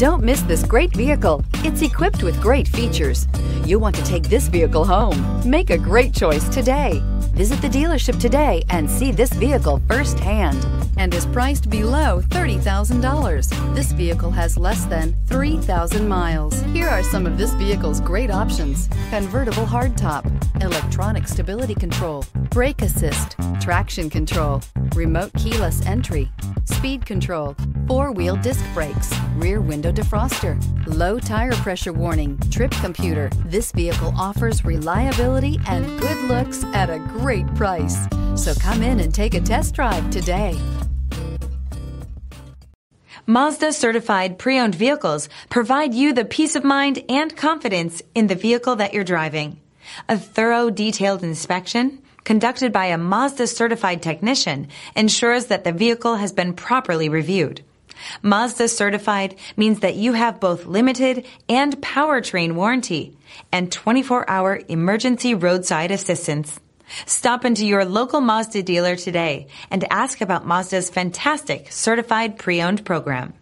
Don't miss this great vehicle. It's equipped with great features. You want to take this vehicle home. Make a great choice today. Visit the dealership today and see this vehicle firsthand and is priced below $30,000. This vehicle has less than 3,000 miles. Here are some of this vehicle's great options. Convertible hardtop, electronic stability control, brake assist, traction control, remote keyless entry, speed control, four-wheel disc brakes, rear window defroster, low tire pressure warning, trip computer. This vehicle offers reliability and good looks at a great price. So come in and take a test drive today. Mazda certified pre-owned vehicles provide you the peace of mind and confidence in the vehicle that you're driving. A thorough detailed inspection conducted by a Mazda certified technician ensures that the vehicle has been properly reviewed. Mazda certified means that you have both limited and powertrain warranty and 24 hour emergency roadside assistance. Stop into your local Mazda dealer today and ask about Mazda's fantastic certified pre-owned program.